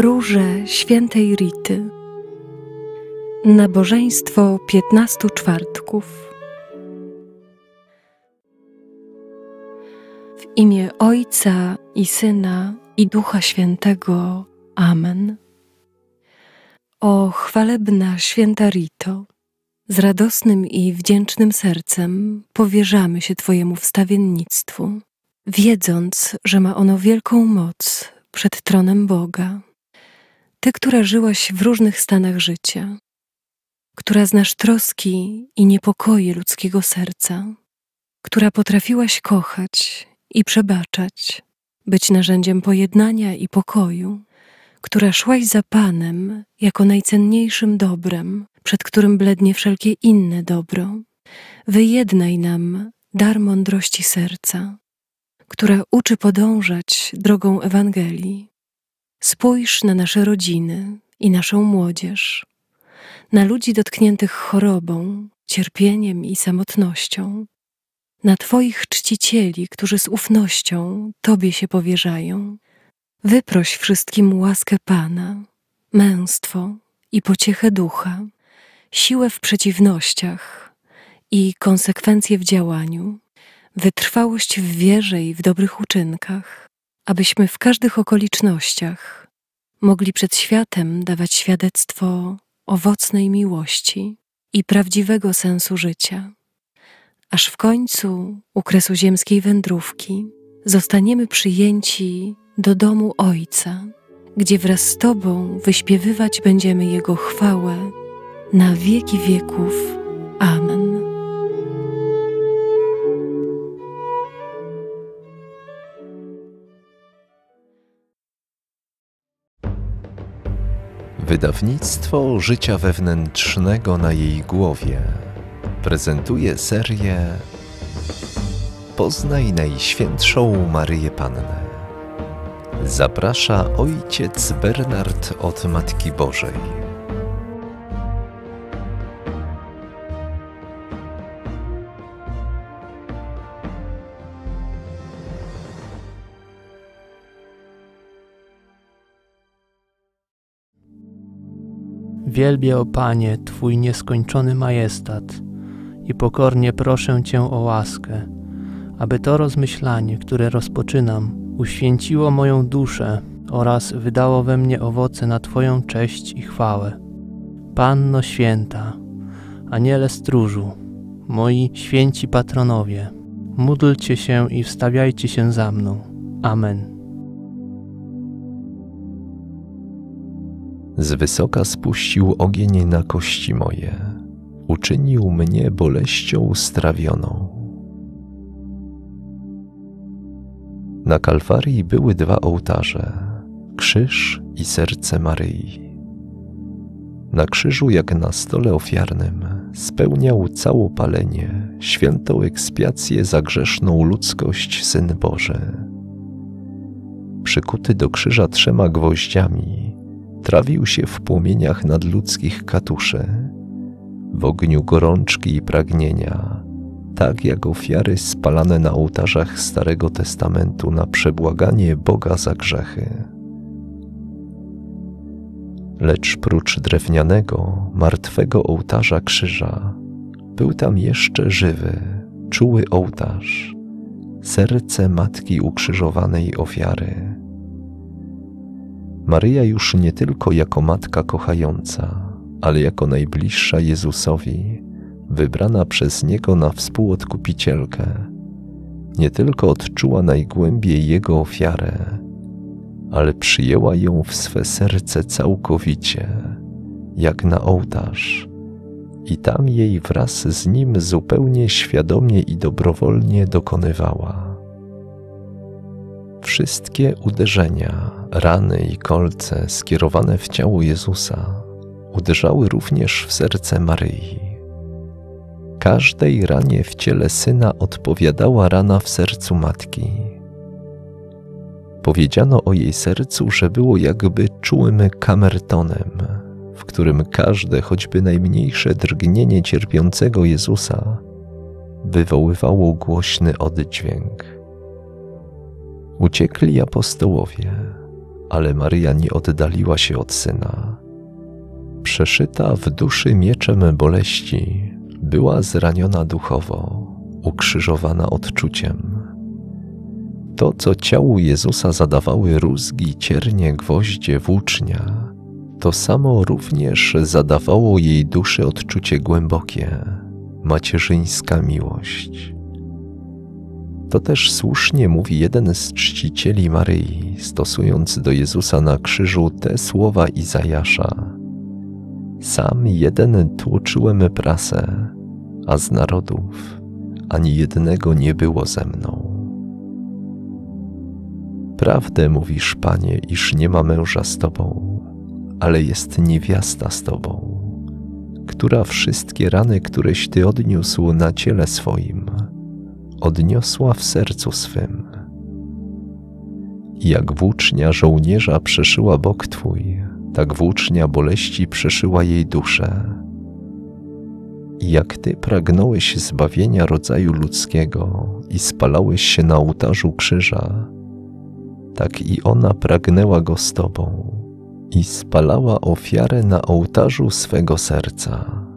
Róże świętej Rity. Nabożeństwo piętnastu czwartków. W imię Ojca i Syna i Ducha Świętego. Amen. O chwalebna święta Rito, z radosnym i wdzięcznym sercem powierzamy się Twojemu wstawiennictwu, wiedząc, że ma ono wielką moc przed tronem Boga. Ty, która żyłaś w różnych stanach życia, która znasz troski i niepokoje ludzkiego serca, która potrafiłaś kochać i przebaczać, być narzędziem pojednania i pokoju, która szłaś za Panem jako najcenniejszym dobrem, przed którym blednie wszelkie inne dobro. Wyjednaj nam dar mądrości serca, która uczy podążać drogą Ewangelii. Spójrz na nasze rodziny i naszą młodzież, na ludzi dotkniętych chorobą, cierpieniem i samotnością, na Twoich czcicieli, którzy z ufnością Tobie się powierzają. Wyproś wszystkim łaskę Pana, męstwo i pociechę ducha, siłę w przeciwnościach i konsekwencje w działaniu, wytrwałość w wierze i w dobrych uczynkach, abyśmy w każdych okolicznościach mogli przed światem dawać świadectwo owocnej miłości i prawdziwego sensu życia, aż w końcu u kresu ziemskiej wędrówki zostaniemy przyjęci do domu Ojca, gdzie wraz z Tobą wyśpiewywać będziemy Jego chwałę na wieki wieków. Amen. Wydawnictwo Życia Wewnętrznego na jej głowie prezentuje serię Poznaj Najświętszą Maryję Pannę. Zaprasza ojciec Bernard od Matki Bożej. Wielbię, o Panie, Twój nieskończony majestat i pokornie proszę Cię o łaskę, aby to rozmyślanie, które rozpoczynam, uświęciło moją duszę oraz wydało we mnie owoce na Twoją cześć i chwałę. Panno Święta, Aniele Stróżu, moi święci patronowie, módlcie się i wstawiajcie się za mną. Amen. Z wysoka spuścił ogień na kości moje, uczynił mnie boleścią strawioną. Na Kalwarii były dwa ołtarze, krzyż i serce Maryi. Na krzyżu, jak na stole ofiarnym, spełniał całopalenie, świętą ekspiację za grzeszną ludzkość Syn Boży. Przykuty do krzyża trzema gwoździami, trawił się w płomieniach nadludzkich katuszy, w ogniu gorączki i pragnienia, tak jak ofiary spalane na ołtarzach Starego Testamentu na przebłaganie Boga za grzechy. Lecz prócz drewnianego, martwego ołtarza krzyża, był tam jeszcze żywy, czuły ołtarz, serce Matki Ukrzyżowanej Ofiary Maryja już nie tylko jako matka kochająca, ale jako najbliższa Jezusowi, wybrana przez Niego na współodkupicielkę, nie tylko odczuła najgłębiej Jego ofiarę, ale przyjęła ją w swe serce całkowicie, jak na ołtarz, i tam jej wraz z nim zupełnie świadomie i dobrowolnie dokonywała. Wszystkie uderzenia, rany i kolce skierowane w ciało Jezusa uderzały również w serce Maryi. Każdej ranie w ciele syna odpowiadała rana w sercu matki. Powiedziano o jej sercu, że było jakby czułym kamertonem, w którym każde, choćby najmniejsze drgnienie cierpiącego Jezusa wywoływało głośny oddźwięk. Uciekli apostołowie, ale Maryja nie oddaliła się od syna. Przeszyta w duszy mieczem boleści, była zraniona duchowo, ukrzyżowana odczuciem. To, co ciału Jezusa zadawały rózgi, ciernie, gwoździe, włócznia, to samo również zadawało jej duszy odczucie głębokie, macierzyńska miłość. To też słusznie mówi jeden z czcicieli Maryi, stosując do Jezusa na krzyżu te słowa Izajasza. Sam jeden tłoczyłem prasę, a z narodów ani jednego nie było ze mną. Prawdę mówisz, Panie, iż nie ma męża z Tobą, ale jest niewiasta z Tobą, która wszystkie rany, któreś Ty odniósł na ciele swoim, odniosła w sercu swym. Jak włócznia żołnierza przeszyła bok Twój, tak włócznia boleści przeszyła jej duszę. Jak Ty pragnąłeś zbawienia rodzaju ludzkiego i spalałeś się na ołtarzu krzyża, tak i ona pragnęła go z Tobą i spalała ofiarę na ołtarzu swego serca.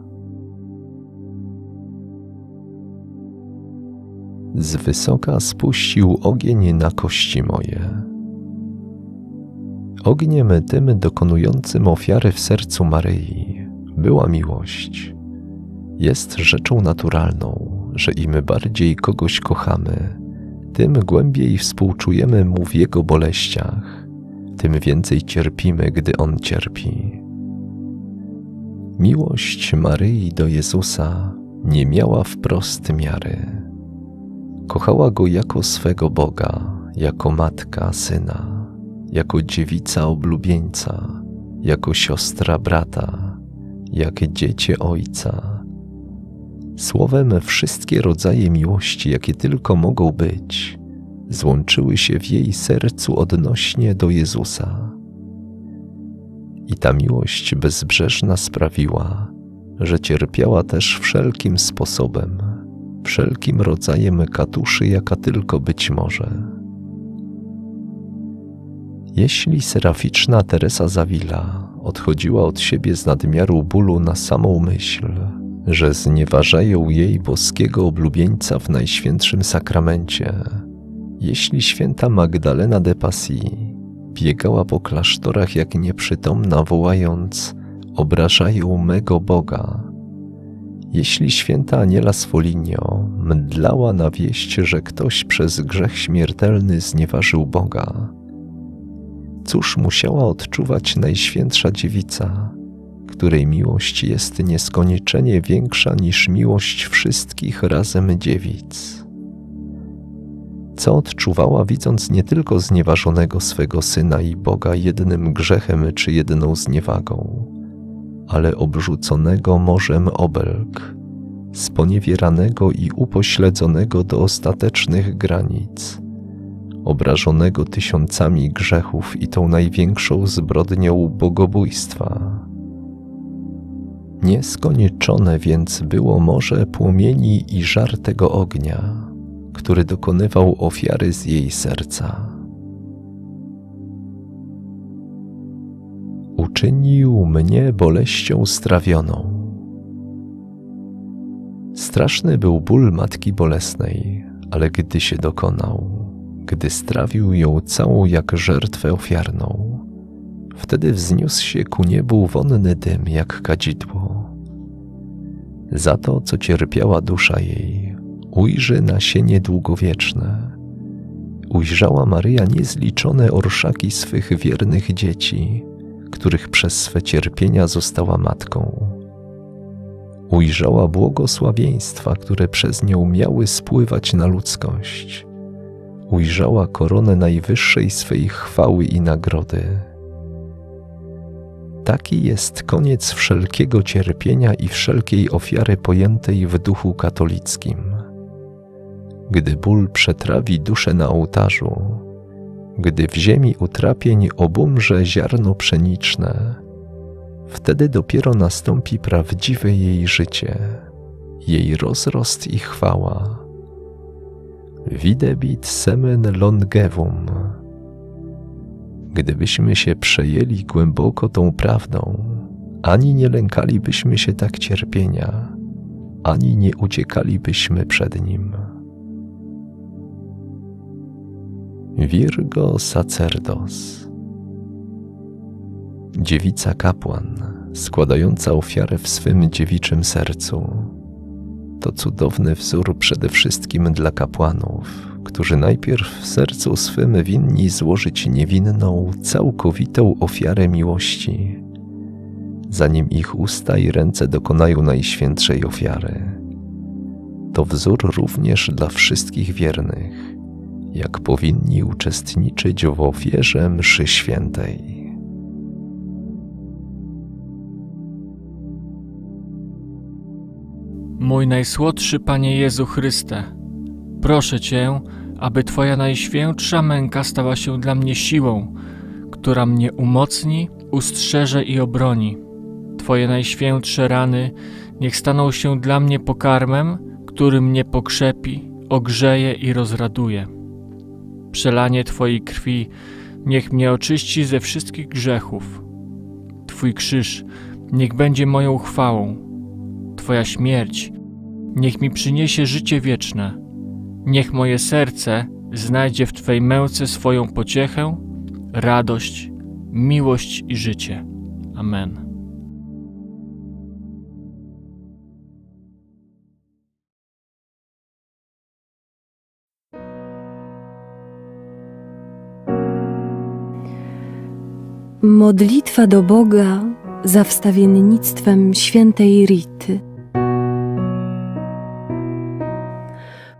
Z wysoka spuścił ogień na kości moje. Ogniem tym dokonującym ofiary w sercu Maryi była miłość. Jest rzeczą naturalną, że im bardziej kogoś kochamy, tym głębiej współczujemy mu w jego boleściach, tym więcej cierpimy, gdy on cierpi. Miłość Maryi do Jezusa nie miała wprost miary. Kochała go jako swego Boga, jako matka syna, jako dziewica oblubieńca, jako siostra brata, jak dziecię ojca. Słowem, wszystkie rodzaje miłości, jakie tylko mogą być, złączyły się w jej sercu odnośnie do Jezusa. I ta miłość bezbrzeżna sprawiła, że cierpiała też wszelkim sposobem, wszelkim rodzajem katuszy, jaka tylko być może. Jeśli seraficzna Teresa Zawila odchodziła od siebie z nadmiaru bólu na samą myśl, że znieważają jej boskiego oblubieńca w Najświętszym Sakramencie, jeśli święta Magdalena de Passy biegała po klasztorach jak nieprzytomna, wołając: Obrażają mego Boga. Jeśli święta Aniela Sfoligno mdlała na wieść, że ktoś przez grzech śmiertelny znieważył Boga, cóż musiała odczuwać Najświętsza Dziewica, której miłość jest nieskończenie większa niż miłość wszystkich razem dziewic? co odczuwała, widząc nie tylko znieważonego swego syna i Boga jednym grzechem czy jedną zniewagą, ale obrzuconego morzem obelg, sponiewieranego i upośledzonego do ostatecznych granic, obrażonego tysiącami grzechów i tą największą zbrodnią bogobójstwa. Nieskończone więc było morze płomieni i żar tego ognia, który dokonywał ofiary z jej serca. Uczynił mnie boleścią strawioną. Straszny był ból matki bolesnej, ale gdy się dokonał, gdy strawił ją całą jak żertwę ofiarną, wtedy wzniósł się ku niebu wonny dym jak kadzidło. Za to, co cierpiała dusza jej, ujrzy nasienie długowieczne. Ujrzała Maryja niezliczone orszaki swych wiernych dzieci, których przez swe cierpienia została matką. Ujrzała błogosławieństwa, które przez nią miały spływać na ludzkość. Ujrzała koronę najwyższej swej chwały i nagrody. Taki jest koniec wszelkiego cierpienia i wszelkiej ofiary pojętej w duchu katolickim gdy ból przetrawi duszę na ołtarzu, gdy w ziemi utrapień obumrze ziarno pszeniczne, wtedy dopiero nastąpi prawdziwe jej życie, jej rozrost i chwała. Videbit semen longevum. Gdybyśmy się przejęli głęboko tą prawdą, ani nie lękalibyśmy się tak cierpienia, ani nie uciekalibyśmy przed nim. Virgo Sacerdos. Dziewica kapłan, składająca ofiarę w swym dziewiczym sercu, to cudowny wzór przede wszystkim dla kapłanów, którzy najpierw w sercu swym winni złożyć niewinną, całkowitą ofiarę miłości, zanim ich usta i ręce dokonają najświętszej ofiary. To wzór również dla wszystkich wiernych, jak powinni uczestniczyć w ofierze mszy świętej. Mój najsłodszy Panie Jezu Chryste, proszę Cię, aby Twoja najświętsza męka stała się dla mnie siłą, która mnie umocni, ustrzeże i obroni. Twoje najświętsze rany niech staną się dla mnie pokarmem, który mnie pokrzepi, ogrzeje i rozraduje. Przelanie Twojej krwi niech mnie oczyści ze wszystkich grzechów. Twój krzyż niech będzie moją chwałą. Twoja śmierć niech mi przyniesie życie wieczne. Niech moje serce znajdzie w Twej męce swoją pociechę, radość, miłość i życie. Amen. Modlitwa do Boga za wstawiennictwem świętej Rity.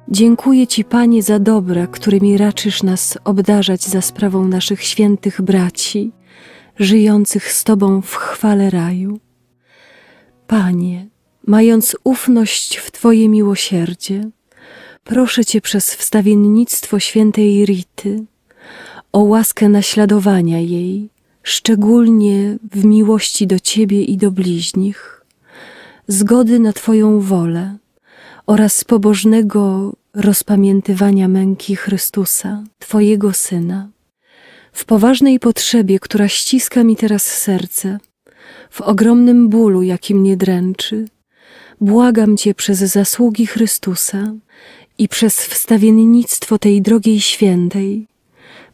Dziękuję Ci, Panie, za dobra, którymi raczysz nas obdarzać za sprawą naszych świętych braci, żyjących z Tobą w chwale raju. Panie, mając ufność w Twoje miłosierdzie, proszę Cię przez wstawiennictwo świętej Rity o łaskę naśladowania jej, szczególnie w miłości do Ciebie i do bliźnich, zgody na Twoją wolę oraz pobożnego rozpamiętywania męki Chrystusa, Twojego Syna, w poważnej potrzebie, która ściska mi teraz serce, w ogromnym bólu, jaki mnie dręczy, błagam Cię przez zasługi Chrystusa i przez wstawiennictwo tej drogiej świętej,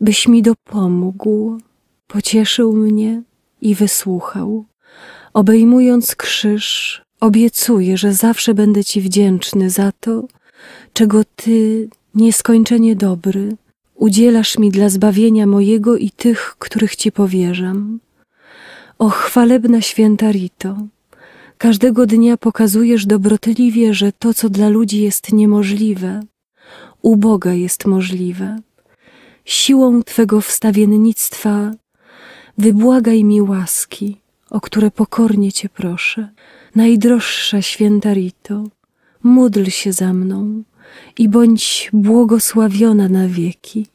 byś mi dopomógł, pocieszył mnie i wysłuchał. Obejmując krzyż, obiecuję, że zawsze będę Ci wdzięczny za to, czego Ty, nieskończenie dobry, udzielasz mi dla zbawienia mojego i tych, których Ci powierzam. O chwalebna święta Rito, każdego dnia pokazujesz dobrotliwie, że to, co dla ludzi jest niemożliwe, u Boga jest możliwe. Siłą Twego wstawiennictwa wybłagaj mi łaski, o które pokornie Cię proszę. Najdroższa święta Rito, módl się za mną i bądź błogosławiona na wieki.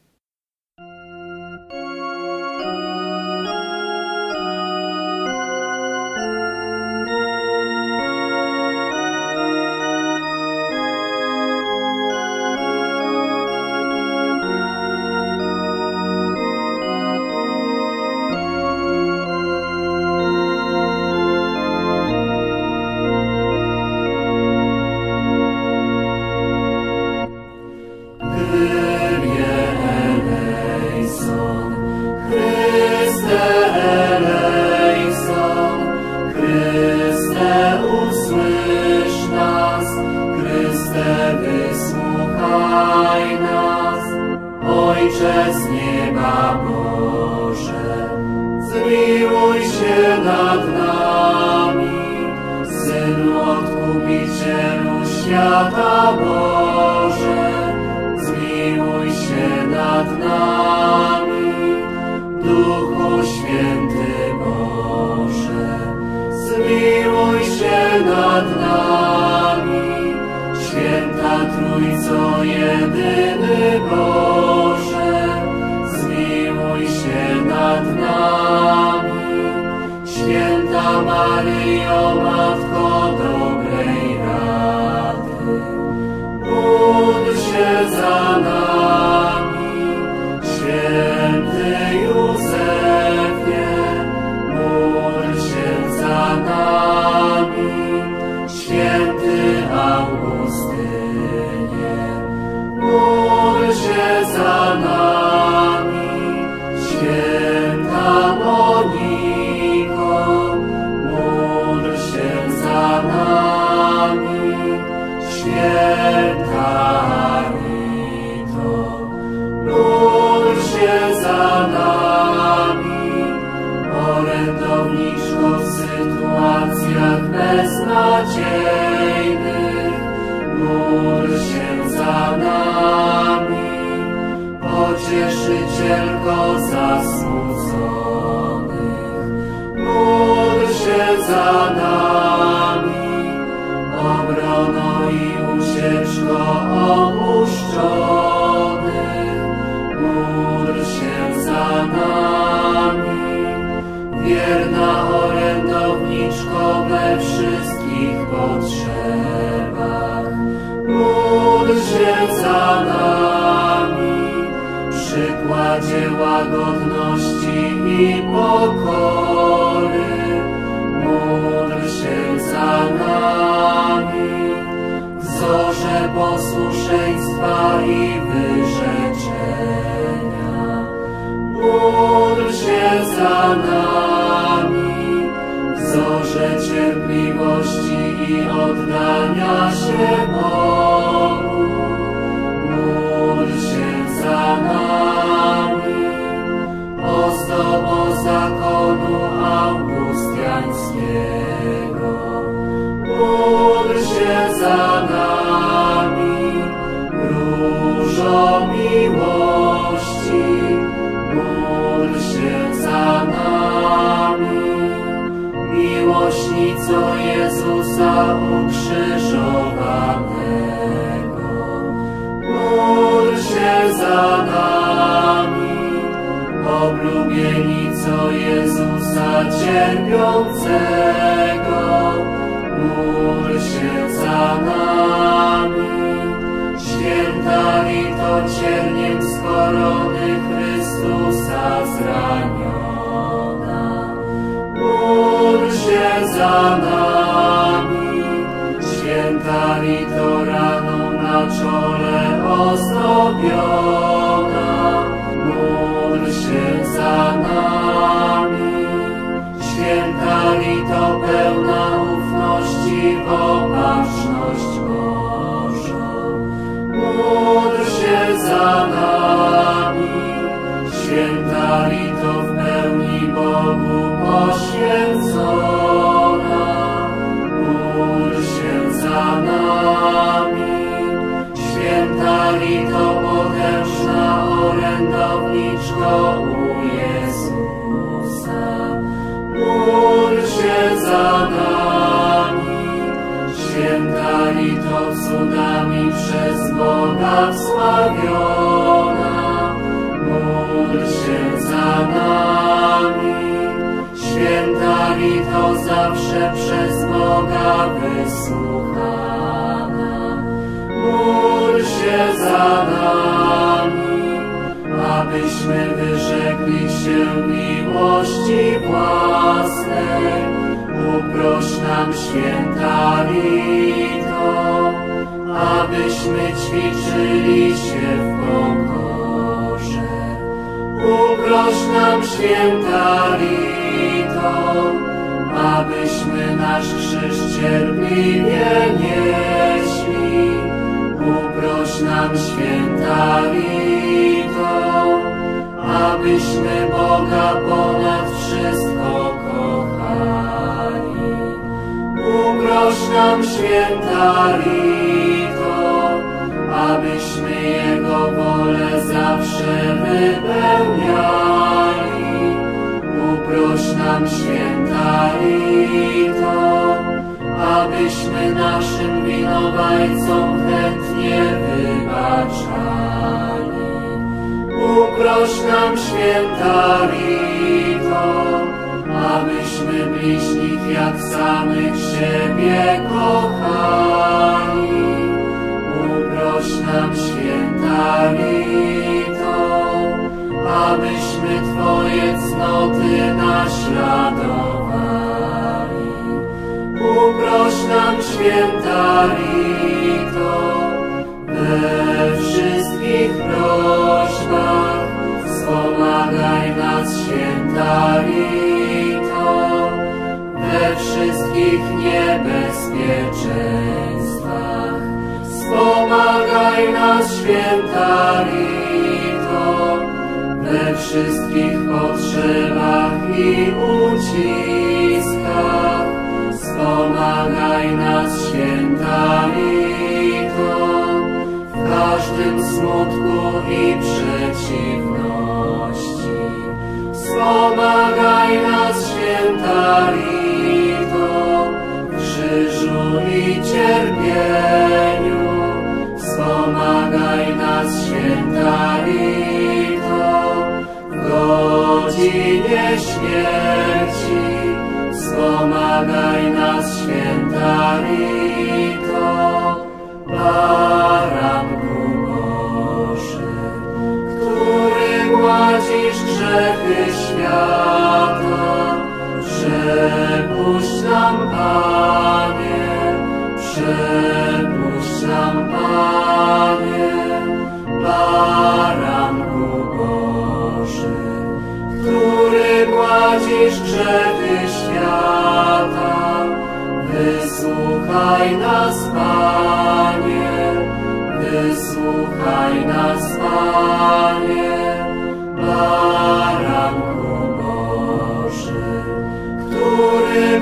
Za nami, święty łagodności i pokory, módl się za nami, wzorze posłuszeństwa i wyrzeczenia. Módl się za nami, wzorze cierpliwości i oddania się Bogu. Augustiańskiego. Módl się za nami, różo miłości. Módl się za nami, miłośnico Jezusa ukrzyżowanego. Módl się za nami, oblubienico Jezusa cierpiącego. Módl się za nami, święta lito cierniem z korony Chrystusa zraniona. Módl się za nami, święta lito raną na czole ozdobiona. Módl się za nami, lito pełna ufności w opatrzność Bożą. Módl się za nami, święta lito w pełni Bogu poświęcona. Módl się za nami, święta lito potężna orędowniczko u Jezusa. Módl święta lito cudami przez Boga wsławiona. Módl się za nami, święta lito zawsze przez Boga wysłuchana. Módl się za nami, abyśmy wyrzekli się miłości własnej. Uproś nam święta lito, abyśmy ćwiczyli się w pokorze. Uproś nam święta lito, abyśmy nasz krzyż cierpliwie nieśli. Uproś nam święta lito, abyśmy Boga ponad wszystko Uproś nam święta lito, abyśmy Jego wolę zawsze wypełniali. Uproś nam święta lito, abyśmy naszym winowajcom chętnie wybaczali. Uproś nam święta abyśmy bliźnich jak samych siebie kochali. Uproś nam święta lito, abyśmy Twoje cnoty naśladowali. Uproś nam święta lito, we wszystkich prośbach wspomagaj nas święta lito, we wszystkich niebezpieczeństwach nas święta Rito, we wszystkich potrzebach i uciskach. Wspomagaj nas święta Rito, w każdym smutku i przeciwności. Wspomagaj nas święta Rito, w krzyżu i cierpieniu. Wspomagaj nas święta Rito, w godzinie śmierci. Wspomagaj nas święta Rito, baranku Boży, który gładzisz grzechy świata. Panie, przepuść Panie, baranku Boży, który świata. Wysłuchaj nas, Panie, wysłuchaj nas, Panie, baranku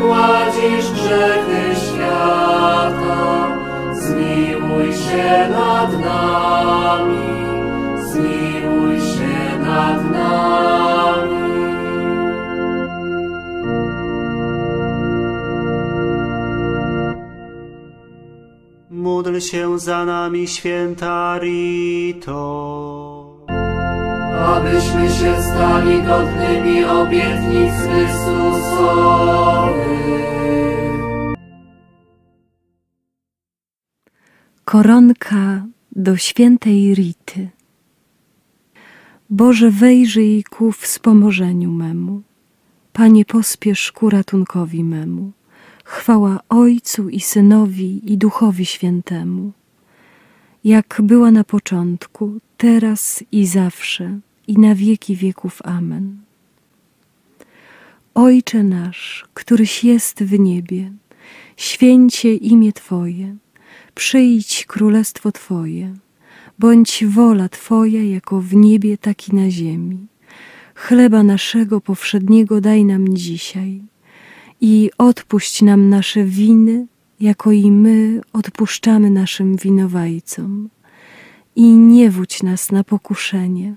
gładzisz grzechy świata. Zmiłuj się nad nami, zmiłuj się nad nami. Módl się za nami, święta Rito. Abyśmy się stali godnymi obietnic Chrystusowych. Koronka do świętej Rity. Boże, wejrzyj ku wspomożeniu memu. Panie, pospiesz ku ratunkowi memu. Chwała Ojcu i Synowi i Duchowi Świętemu. Jak była na początku, teraz i zawsze, i na wieki wieków. Amen. Ojcze nasz, któryś jest w niebie, święcie imię Twoje, przyjdź królestwo Twoje, bądź wola Twoja jako w niebie, tak i na ziemi. Chleba naszego powszedniego daj nam dzisiaj i odpuść nam nasze winy, jako i my odpuszczamy naszym winowajcom. I nie wódź nas na pokuszenie,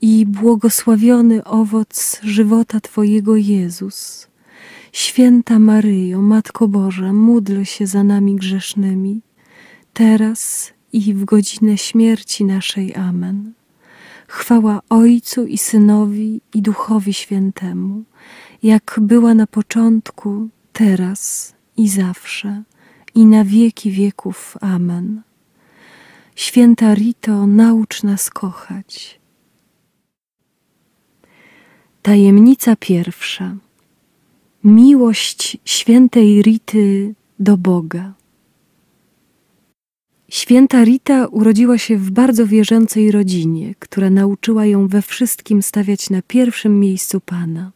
i błogosławiony owoc żywota Twojego Jezus. Święta Maryjo, Matko Boża, módl się za nami grzesznymi, teraz i w godzinę śmierci naszej. Amen. Chwała Ojcu i Synowi i Duchowi Świętemu, jak była na początku, teraz i zawsze, i na wieki wieków. Amen. Święta Rito, naucz nas kochać. Tajemnica pierwsza. Miłość świętej Rity do Boga. Święta Rita urodziła się w bardzo wierzącej rodzinie, która nauczyła ją we wszystkim stawiać na pierwszym miejscu Pana.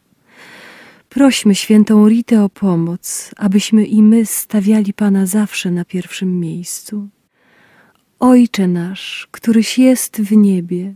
Prośmy świętą Ritę o pomoc, abyśmy i my stawiali Pana zawsze na pierwszym miejscu. Ojcze nasz, któryś jest w niebie,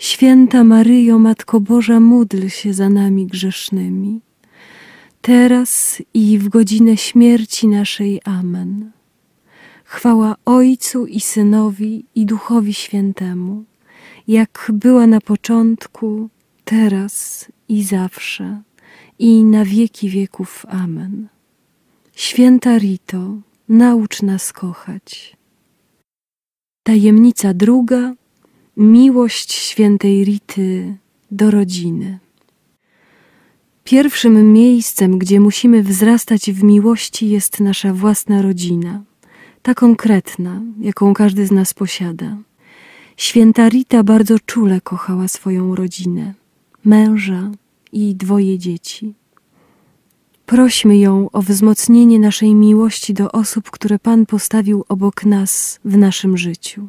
Święta Maryjo, Matko Boża, módl się za nami grzesznymi, teraz i w godzinę śmierci naszej. Amen. Chwała Ojcu i Synowi i Duchowi Świętemu, jak była na początku, teraz i zawsze, i na wieki wieków. Amen. Święta Rito, naucz nas kochać. Tajemnica druga miłość świętej Rity do rodziny. Pierwszym miejscem, gdzie musimy wzrastać w miłości, jest nasza własna rodzina, ta konkretna, jaką każdy z nas posiada. Święta Rita bardzo czule kochała swoją rodzinę, męża i dwoje dzieci. Prośmy ją o wzmocnienie naszej miłości do osób, które Pan postawił obok nas w naszym życiu.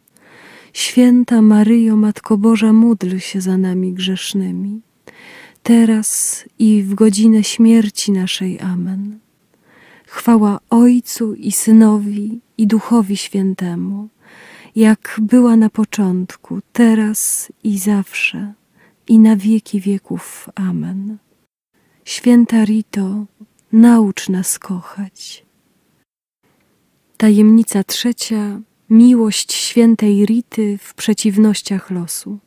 Święta Maryjo, Matko Boża, módl się za nami grzesznymi, teraz i w godzinę śmierci naszej. Amen. Chwała Ojcu i Synowi i Duchowi Świętemu, jak była na początku, teraz i zawsze, i na wieki wieków. Amen. Święta Rito, naucz nas kochać. Tajemnica trzecia miłość świętej Rity w przeciwnościach losu.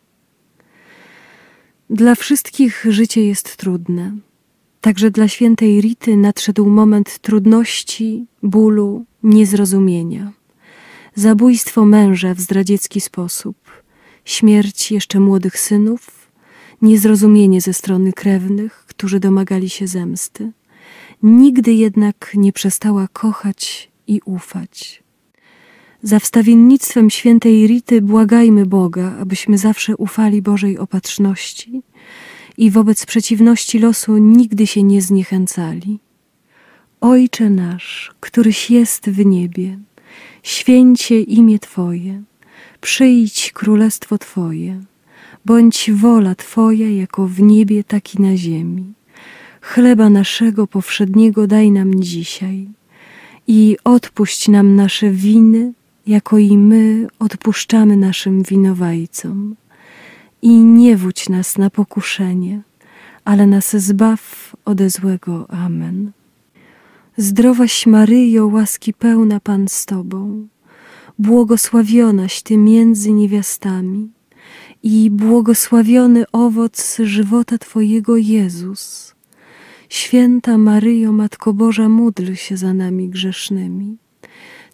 Dla wszystkich życie jest trudne. Także dla świętej Rity nadszedł moment trudności, bólu, niezrozumienia. Zabójstwo męża w zdradziecki sposób, śmierć jeszcze młodych synów, niezrozumienie ze strony krewnych, którzy domagali się zemsty. Nigdy jednak nie przestała kochać i ufać. Za wstawiennictwem świętej Rity błagajmy Boga, abyśmy zawsze ufali Bożej opatrzności i wobec przeciwności losu nigdy się nie zniechęcali. Ojcze nasz, któryś jest w niebie, święcie imię Twoje, przyjdź królestwo Twoje, bądź wola Twoja jako w niebie, tak i na ziemi. Chleba naszego powszedniego daj nam dzisiaj i odpuść nam nasze winy, jako i my odpuszczamy naszym winowajcom. I nie wódź nas na pokuszenie, ale nas zbaw ode złego. Amen. Zdrowaś Maryjo, łaski pełna Pan z Tobą, błogosławionaś Ty między niewiastami i błogosławiony owoc żywota Twojego Jezus. Święta Maryjo, Matko Boża, módl się za nami grzesznymi,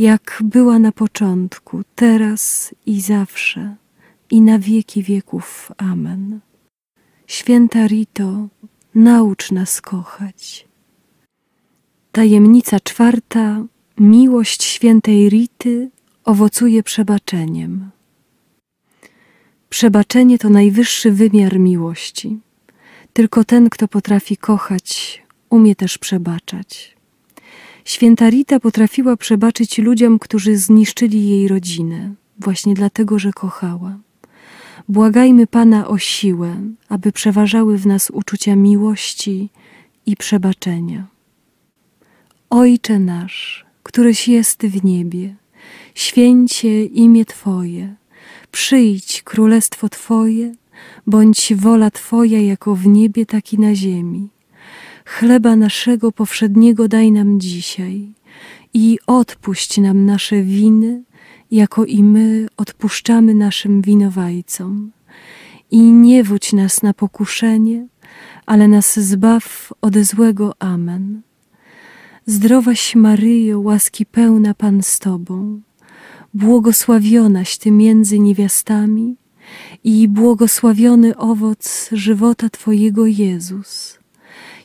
jak była na początku, teraz i zawsze, i na wieki wieków. Amen. Święta Rito, naucz nas kochać. Tajemnica czwarta. Miłość świętej Rity owocuje przebaczeniem. Przebaczenie to najwyższy wymiar miłości. Tylko ten, kto potrafi kochać, umie też przebaczać. Święta Rita potrafiła przebaczyć ludziom, którzy zniszczyli jej rodzinę, właśnie dlatego, że kochała. Błagajmy Pana o siłę, aby przeważały w nas uczucia miłości i przebaczenia. Ojcze nasz, któryś jest w niebie, święcie imię Twoje, przyjdź królestwo Twoje, bądź wola Twoja jako w niebie, tak i na ziemi. Chleba naszego powszedniego daj nam dzisiaj i odpuść nam nasze winy, jako i my odpuszczamy naszym winowajcom. I nie wódź nas na pokuszenie, ale nas zbaw ode złego. Amen. Zdrowaś Maryjo, łaski pełna Pan z Tobą, błogosławionaś Ty między niewiastami i błogosławiony owoc żywota Twojego Jezus.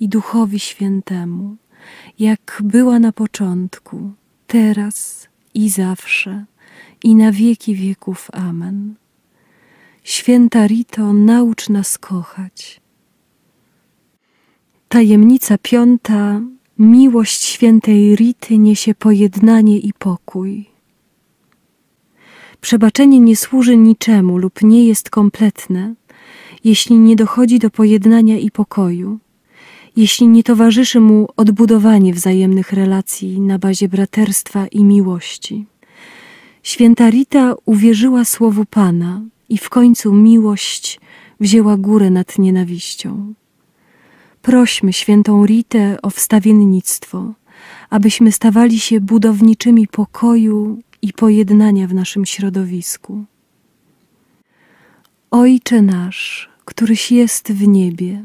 i Duchowi Świętemu, jak była na początku, teraz i zawsze, i na wieki wieków. Amen. Święta Rito, naucz nas kochać. Tajemnica piąta Miłość świętej Rity niesie pojednanie i pokój. Przebaczenie nie służy niczemu lub nie jest kompletne, jeśli nie dochodzi do pojednania i pokoju, jeśli nie towarzyszy mu odbudowanie wzajemnych relacji na bazie braterstwa i miłości. Święta Rita uwierzyła słowu Pana i w końcu miłość wzięła górę nad nienawiścią. Prośmy świętą Ritę o wstawiennictwo, abyśmy stawali się budowniczymi pokoju i pojednania w naszym środowisku. Ojcze nasz, któryś jest w niebie,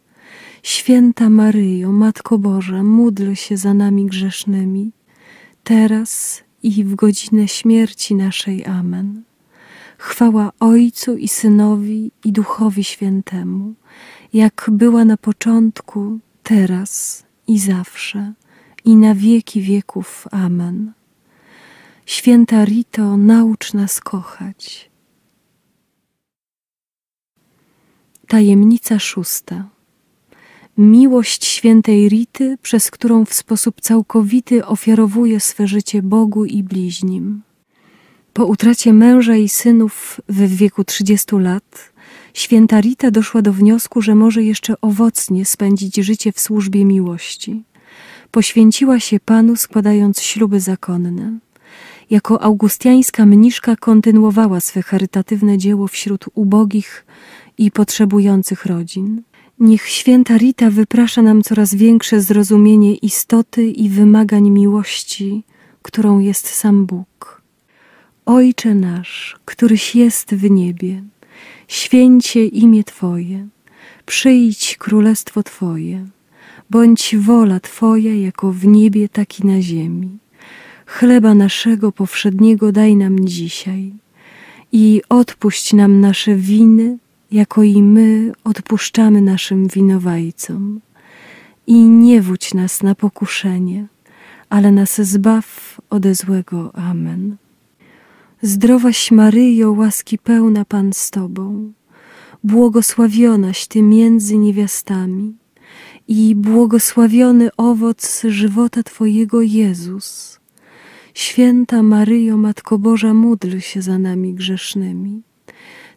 Święta Maryjo, Matko Boża, módl się za nami grzesznymi, teraz i w godzinę śmierci naszej. Amen. Chwała Ojcu i Synowi i Duchowi Świętemu, jak była na początku, teraz i zawsze, i na wieki wieków. Amen. Święta Rito, naucz nas kochać. Tajemnica szósta. Miłość świętej Rity, przez którą w sposób całkowity ofiarowuje swe życie Bogu i bliźnim. Po utracie męża i synów w wieku 30 lat, święta Rita doszła do wniosku, że może jeszcze owocnie spędzić życie w służbie miłości. Poświęciła się Panu, składając śluby zakonne. Jako augustiańska mniszka kontynuowała swe charytatywne dzieło wśród ubogich i potrzebujących rodzin. Niech święta Rita wyprasza nam coraz większe zrozumienie istoty i wymagań miłości, którą jest sam Bóg. Ojcze nasz, któryś jest w niebie, święcie imię Twoje, przyjdź królestwo Twoje, bądź wola Twoja jako w niebie, tak i na ziemi. Chleba naszego powszedniego daj nam dzisiaj i odpuść nam nasze winy, jako i my odpuszczamy naszym winowajcom. I nie wódź nas na pokuszenie, ale nas zbaw ode złego. Amen. Zdrowaś Maryjo, łaski pełna Pan z Tobą, błogosławionaś Ty między niewiastami i błogosławiony owoc żywota Twojego Jezus. Święta Maryjo, Matko Boża, módl się za nami grzesznymi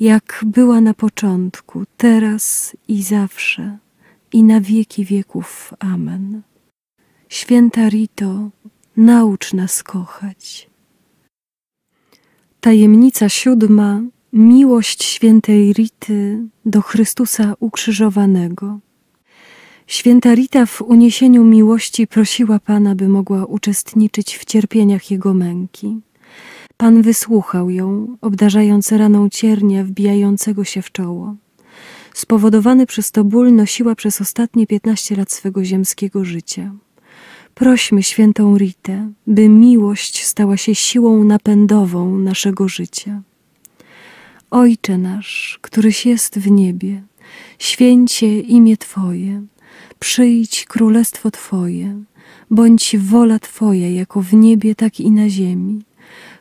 jak była na początku, teraz i zawsze, i na wieki wieków. Amen. Święta Rito, naucz nas kochać. Tajemnica siódma miłość świętej Rity do Chrystusa ukrzyżowanego. Święta Rita w uniesieniu miłości prosiła Pana, by mogła uczestniczyć w cierpieniach Jego męki. Pan wysłuchał ją, obdarzając raną ciernia wbijającego się w czoło. Spowodowany przez to ból nosiła przez ostatnie piętnaście lat swego ziemskiego życia. Prośmy świętą Ritę, by miłość stała się siłą napędową naszego życia. Ojcze nasz, któryś jest w niebie, święcie imię Twoje, przyjdź królestwo Twoje, bądź wola Twoja jako w niebie, tak i na ziemi.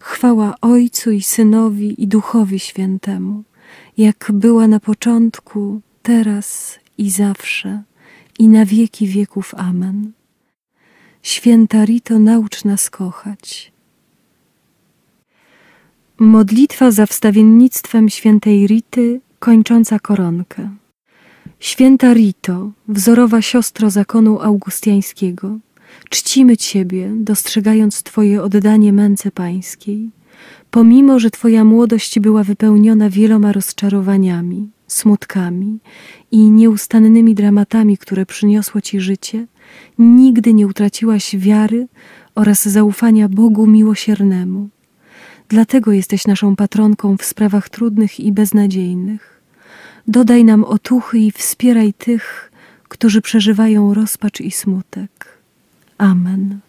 Chwała Ojcu i Synowi i Duchowi Świętemu, jak była na początku, teraz i zawsze, i na wieki wieków. Amen. Święta Rito, naucz nas kochać. Modlitwa za wstawiennictwem świętej Rity, kończąca koronkę. Święta Rito, wzorowa siostro zakonu augustiańskiego, czcimy Ciebie, dostrzegając Twoje oddanie męce pańskiej, pomimo, że Twoja młodość była wypełniona wieloma rozczarowaniami, smutkami i nieustannymi dramatami, które przyniosło Ci życie, nigdy nie utraciłaś wiary oraz zaufania Bogu miłosiernemu. Dlatego jesteś naszą patronką w sprawach trudnych i beznadziejnych. Dodaj nam otuchy i wspieraj tych, którzy przeżywają rozpacz i smutek. Amen.